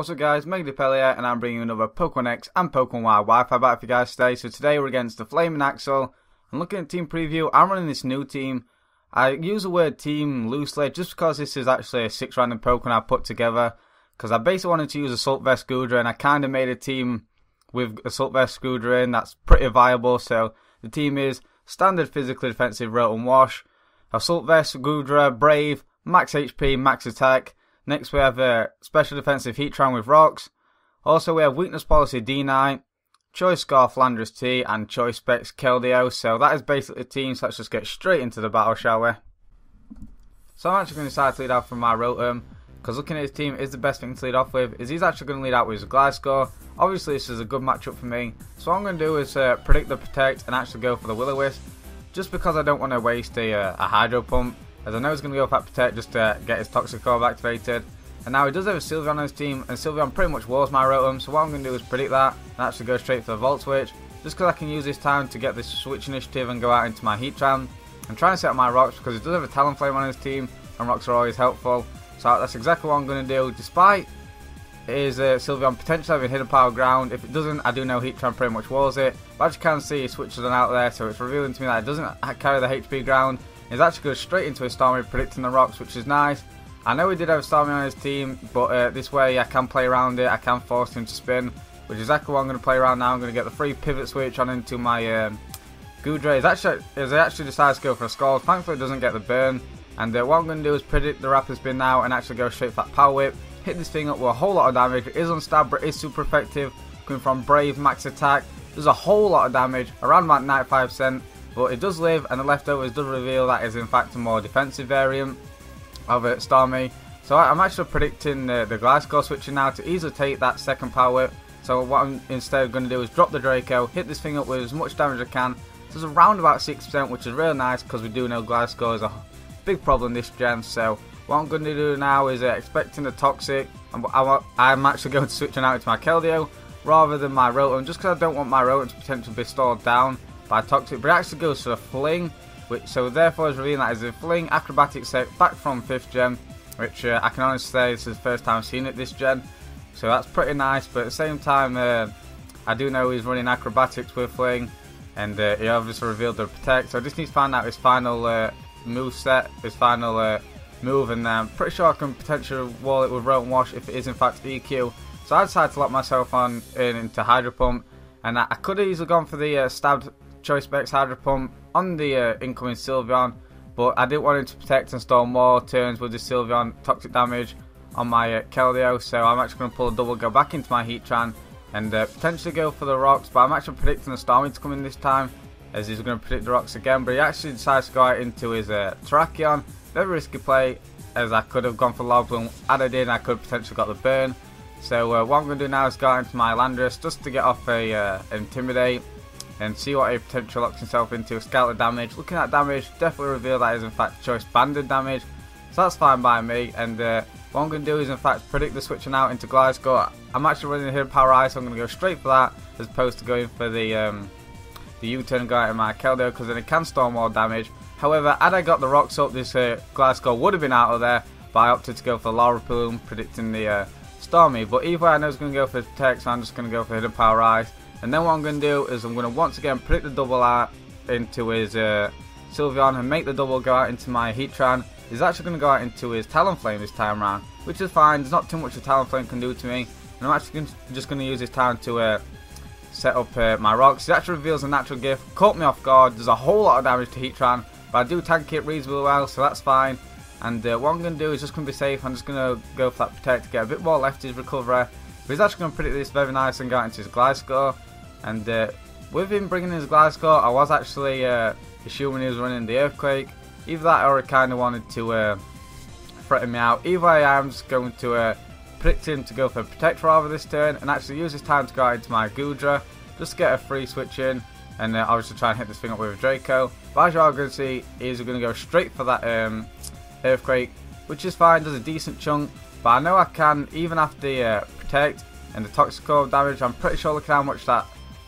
What's up guys, MegaDPAL and I'm bringing you another Pokemon X and Pokemon Y Wi-Fi back for you guys today. So today we're against the Flaming Axel. And looking at team preview, I'm running this new team. I use the word team loosely just because this is actually a six random Pokemon I put together. Because I basically wanted to use Assault Vest Goodra and I kind of made a team with Assault Vest Goodra in that's pretty viable. So the team is standard physically defensive Rotom Wash, Assault Vest Gudra, Brave, max HP, max attack. Next, we have uh, Special Defensive Heatran with Rocks. Also, we have Weakness Policy D9, Choice Scarf Landorus T, and Choice Specs Keldeo. So that is basically the team, so let's just get straight into the battle, shall we? So I'm actually going to decide to lead out from my Rotom, because looking at his team is the best thing to lead off with, is he's actually going to lead out with his Gliscor. Obviously, this is a good matchup for me, so what I'm going to do is uh, predict the Protect and actually go for the Will-O-Wisp, just because I don't want to waste a, uh, a Hydro Pump. As I know he's going to go for Protect just to get his Toxic Orb activated. And now he does have a Sylveon on his team, and Sylveon pretty much walls my Rotom, so what I'm going to do is predict that, and actually go straight for the Volt Switch, just because I can use this time to get this Switch initiative and go out into my I'm trying to set up my Rocks, because he does have a Talonflame on his team, and Rocks are always helpful, so that's exactly what I'm going to do, despite is uh, Sylveon potentially having hidden power ground, if it doesn't, I do know Heatran pretty much walls it, but as you can see, he switches on out there, so it's revealing to me that it doesn't carry the HP ground, He's actually goes straight into a Starmie predicting the rocks, which is nice. I know he did have a Starmie on his team, but uh, this way I can play around it. I can force him to spin, which is exactly what I'm going to play around now. I'm going to get the free pivot switch on into my um, Goodra. He's actually, he actually decides to go for a Scald. Thankfully, it doesn't get the burn. And uh, what I'm going to do is predict the Rapid Spin now and actually go straight for that Power Whip. Hit this thing up with a whole lot of damage. It is unstab, but it is super effective. Coming from Brave, Max Attack. There's a whole lot of damage, around about 95%. But it does live, and the leftovers does reveal that is in fact a more defensive variant of it, Starmie. So I'm actually predicting the, the Gliscor switching now to easily take that second power. So what I'm instead going to do is drop the Draco, hit this thing up with as much damage as I can. So it's around about 6%, which is really nice because we do know Gliscor is a big problem this gen. So what I'm going to do now is uh, expecting the Toxic. I'm, I'm actually going to switch it out into my Keldeo rather than my Rotom, just because I don't want my Rotom to potentially be stalled down by Toxic, but it actually goes for a Fling, which so therefore is revealing that is a Fling Acrobatic set back from 5th gen, which uh, I can honestly say this is the first time I've seen it this gen, so that's pretty nice, but at the same time uh, I do know he's running Acrobatics with Fling, and uh, he obviously revealed the Protect, so I just need to find out his final uh, move set, his final uh, move, and I'm pretty sure I can potentially wall it with Rotom Wash if it is in fact EQ, so I decided to lock myself on in, into Hydro Pump, and I, I could have easily gone for the uh, stabbed Choice Specs Hydro Pump on the uh, incoming Sylveon, but I didn't want him to protect and store more turns with the Sylveon toxic damage on my uh, Keldeo, so I'm actually going to pull a double, go back into my Heatran, and uh, potentially go for the rocks, but I'm actually predicting the Starmie to come in this time, as he's going to predict the rocks again, but he actually decides to go out into his uh, Terrakion, very risky play, as I could have gone for Lava Plume, had I did, I could potentially got the burn, so uh, what I'm going to do now is go into my Landorus, just to get off a uh, Intimidate, and see what a potential locks himself into. Scout the damage. Looking at damage, definitely reveal that is in fact choice banded damage. So that's fine by me. And uh, what I'm going to do is in fact predict the switching out into Gliscor. I'm actually running here Power Eye, so I'm going to go straight for that as opposed to going for the um, the U-turn guy in my Keldeo because then it can store more damage. However, had I got the rocks up, this uh, Gliscor would have been out of there, but I opted to go for Lava Plume, predicting the uh, Starmie. But either way, I know it's going to go for Protect, so I'm just going to go for Hidden Power Ice. And then what I'm going to do is I'm going to once again put the double out into his uh, Sylveon and make the double go out into my Heatran. He's actually going to go out into his Talonflame this time around, which is fine. There's not too much a Talonflame can do to me. And I'm actually just going to use this time to uh, set up uh, my rocks. It actually reveals a natural gift. Caught me off guard. There's a whole lot of damage to Heatran, but I do tank it reasonably well, so that's fine. And uh, what I'm going to do is just going to be safe. I'm just going to go for that Protect to get a bit more left his recovery. But he's actually going to predict this very nice and go into his Gliscor. And uh, with him bringing his Gliscor, I was actually uh, assuming he was running the Earthquake. Either that or he kind of wanted to uh, threaten me out. Either way, I'm just going to uh, predict him to go for Protect rather this turn and actually use his time to go into my Goodra, just get a free switch in and uh, obviously try and hit this thing up with a Draco. But as you are going to see, he's going to go straight for that um, Earthquake, which is fine, does a decent chunk. But I know I can, even after the uh, Protect and the Toxic Orb damage, I'm pretty sure look how much that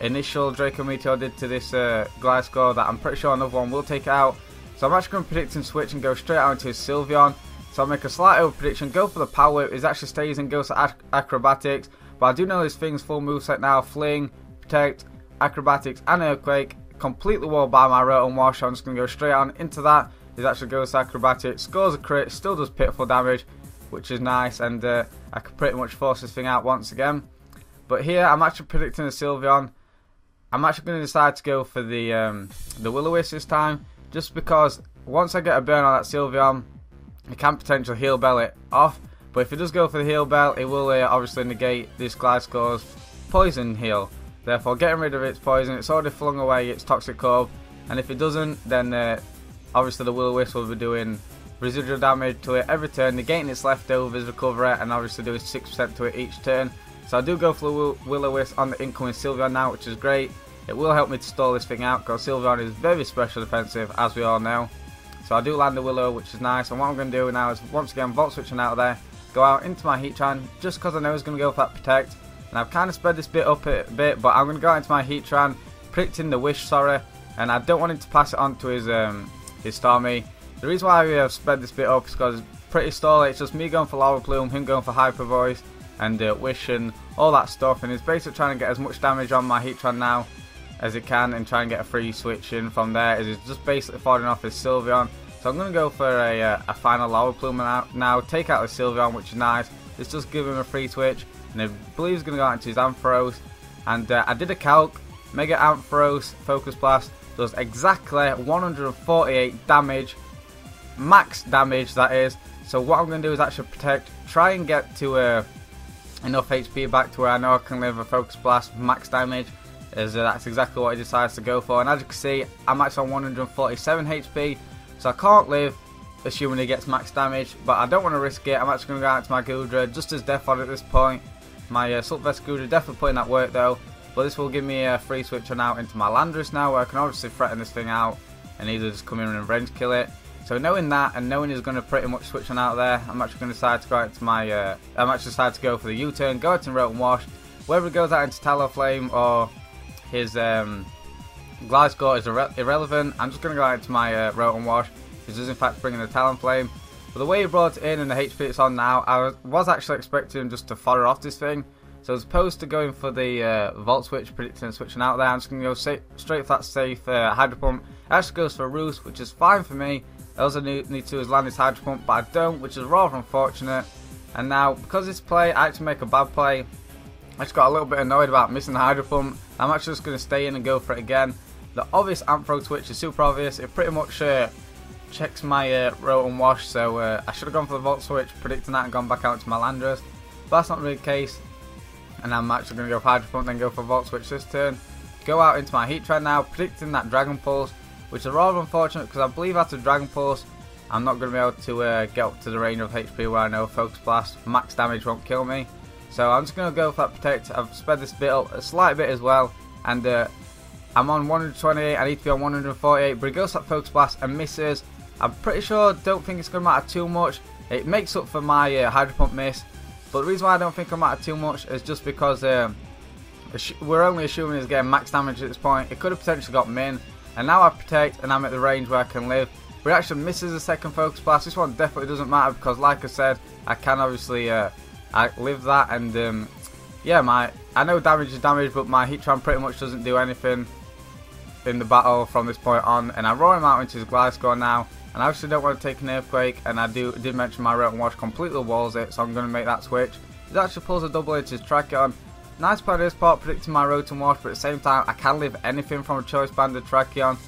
initial Draco Meteor did to this uh, Gliscor that I'm pretty sure another one will take out. So I'm actually going to predict and switch and go straight out into his Sylveon So I'll make a slight over prediction, go for the power whip, it actually stays and goes to ac acrobatics. But I do know this thing's full moveset now, fling, protect, acrobatics and earthquake. Completely walled by my Rotom Wash, so I'm just going to go straight on into that. It actually goes to acrobatics, scores a crit, still does pitiful damage, which is nice, and uh, I can pretty much force this thing out once again. But here, I'm actually predicting a Sylveon. I'm actually going to decide to go for the um, the Will-O-Wisp this time, just because once I get a burn on that Sylveon, it can potentially heal bell it off. But if it does go for the heal bell, it will uh, obviously negate this Gliscor's poison heal. Therefore, getting rid of its poison, it's already flung away its toxic orb, and if it doesn't, then uh, obviously the Will-O-Wisp will be doing residual damage to it every turn, negating its leftovers, recover it, and obviously doing 6% to it each turn. So I do go for the Will-O-Wisp on the incoming Sylveon now, which is great. It will help me to stall this thing out, because Sylveon is very special defensive, as we all know. So I do land the Willow, which is nice, and what I'm going to do now is, once again, Volt Switching out of there, go out into my Heatran, just because I know he's going to go for that Protect, and I've kind of spread this bit up a bit, but I'm going to go out into my Heatran, predicting the Wish, sorry, and I don't want him to pass it on to his, um, his Starmie. The reason why we have spread this bit up is because it's pretty stall, it's just me going for Lava Plume, him going for Hyper Voice, and uh, Wish and all that stuff, and he's basically trying to get as much damage on my Heatran now as it can and try and get a free switch in from there as he's just basically falling off his Sylveon. So I'm going to go for a, uh, a final Lava Plume now, now, take out the Sylveon which is nice. This does give him a free switch and I believe he's going to go out into his Ampharos. And uh, I did a calc, Mega Ampharos Focus Blast does exactly 148 damage, max damage that is. So what I'm going to do is actually protect, try and get to uh, enough HP back to where I know I can live a Focus Blast max damage as that's exactly what he decides to go for. And as you can see, I'm actually on 147 HP, so I can't live assuming he gets max damage, but I don't want to risk it. I'm actually going to go out to my Goodra just as Death at this point. My uh, Sultvest Goodra definitely putting that work though, but this will give me a free switch on out into my Landorus now, where I can obviously threaten this thing out and either just come in and range kill it. So knowing that and knowing he's going to pretty much switch on out there, I'm actually going to decide to go out to my, uh, I'm actually decided to go for the U-turn, go out to Rotom Wash, whether it goes out into Talonflame or his um, Gliscor is irre irrelevant. I'm just going to go out to my uh, Rotom Wash, which is in fact bringing the Talonflame. But the way he brought it in and the HP it's on now, I was actually expecting him just to fire off this thing. So as opposed to going for the uh, Volt Switch, predicting and switching out there, I'm just going to go straight for that safe uh, Hydro Pump. It actually goes for a Roost, which is fine for me. I also need, need to land this Hydro Pump, but I don't, which is rather unfortunate. And now, because this play, I actually make a bad play. I just got a little bit annoyed about missing the Hydro Pump. I'm actually just going to stay in and go for it again. The obvious Ampharos switch is super obvious. It pretty much uh, checks my uh, Rotom Wash, so uh, I should have gone for the Volt Switch, predicting that and gone back out to my Landorus. But that's not really the case. And I'm actually going to go for Hydro Pump, then go for Volt Switch this turn. Go out into my Heat Heatran now, predicting that Dragon Pulse, which is rather unfortunate because I believe after Dragon Pulse, I'm not going to be able to uh, get up to the range of HP where I know Focus Blast, max damage won't kill me. So I'm just going to go for that protect. I've sped this bit up a slight bit as well. And uh, I'm on 128. I need to be on 148. But he goes that Focus Blast and misses. I'm pretty sure, don't think it's going to matter too much. It makes up for my uh, Hydro Pump miss. But the reason why I don't think it'll matter too much is just because um, we're only assuming he's getting max damage at this point. It could have potentially got min. And now I protect and I'm at the range where I can live. Actually misses a second Focus Blast. This one definitely doesn't matter because like I said, I can obviously... Uh, I live that and um, yeah, my I know damage is damage, but my Heatran pretty much doesn't do anything in the battle from this point on. And I roll him out into his Gliscor now. And I actually don't want to take an Earthquake, and I do did mention my Rotom Wash completely walls it, so I'm going to make that switch. It actually pulls a double into his Terrakion. Nice part of this part, predicting my Rotom Wash, but at the same time, I can't live anything from a Choice Banded Terrakion.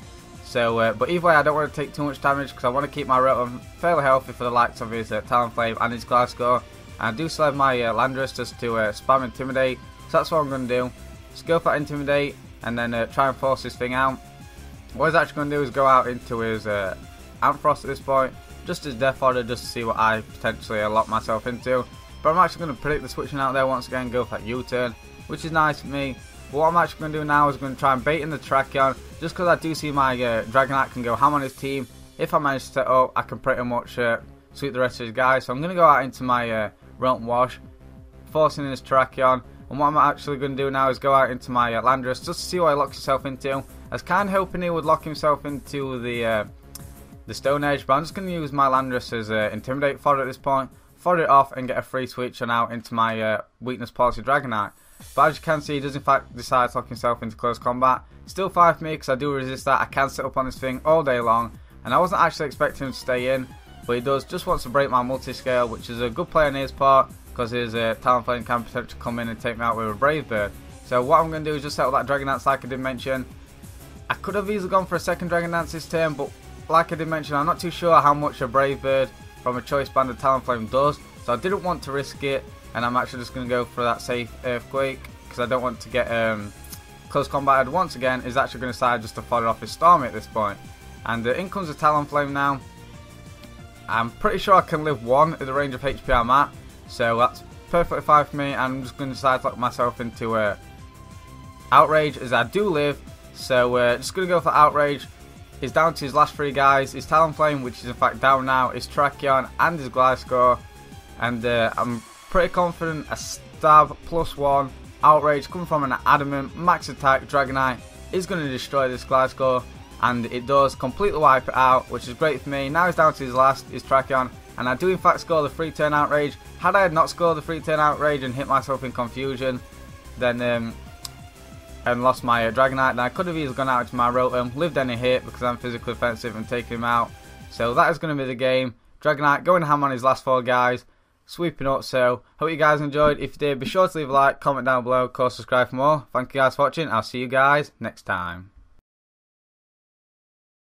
So, uh, but either way, I don't want to take too much damage because I want to keep my Rotom fairly healthy for the likes of his uh, Talonflame and his Gliscor. I do still have my uh, Landorus just to uh, spam Intimidate, so that's what I'm going to do. Go for Intimidate, and then uh, try and force this thing out. What he's actually going to do is go out into his uh, Ampharos at this point, just as Death Order, just to see what I potentially lock myself into. But I'm actually going to predict the switching out there once again, go for that U-turn, which is nice for me. But what I'm actually going to do now is going to try and bait in the Terrakion, just because I do see my uh, Dragonite can go ham on his team. If I manage to set up, I can pretty much uh, sweep the rest of his guys. So I'm going to go out into my Rotom Wash, forcing in his Terrakion. And what I'm actually going to do now is go out into my uh, Landorus just to see what he locks himself into. I was kind of hoping he would lock himself into the uh, the Stone Edge, but I'm just going to use my Landorus as uh, Intimidate fodder at this point, fodder it off and get a free switch on out into my uh, Weakness Policy Dragonite. But as you can see, he does in fact decide to lock himself into close combat. Still 5 for me because I do resist that. I can sit up on this thing all day long. And I wasn't actually expecting him to stay in. But he does just wants to break my multi-scale, which is a good play on his part. Because his uh, Talonflame can potentially come in and take me out with a Brave Bird. So what I'm going to do is just settle that Dragon Dance like I did mention. I could have easily gone for a second Dragon Dance this turn, but like I did mention, I'm not too sure how much a Brave Bird from a Choice Band of Talonflame does. So I didn't want to risk it, and I'm actually just going to go for that safe Earthquake because I don't want to get um, close combat once again. Is actually going to decide just to fodder off his Starmie at this point. And uh, in comes the Talonflame now. I'm pretty sure I can live one at the range of HP I'm at, so that's perfectly fine for me. I'm just going to to lock myself into a uh, Outrage as I do live, so uh, just going to go for Outrage. He's down to his last three guys. His Talonflame, which is in fact down now, his Terrakion and his Gliscor. And uh, I'm pretty confident a stab plus one outrage coming from an adamant max attack Dragonite is going to destroy this Gliscor. And it does completely wipe it out, which is great for me. Now he's down to his last, his Terrakion. And I do in fact score the free turn outrage. Had I not scored the free turn outrage and hit myself in confusion, then um, and lost my uh, Dragonite. And I could have easily gone out into my Rotom, lived any hit because I'm physically offensive and taking him out. So that is going to be the game. Dragonite going ham on his last four guys, sweeping up. So hope you guys enjoyed. If you did, be sure to leave a like, comment down below, of course subscribe for more. Thank you guys for watching. I'll see you guys next time.